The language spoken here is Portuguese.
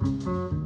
Música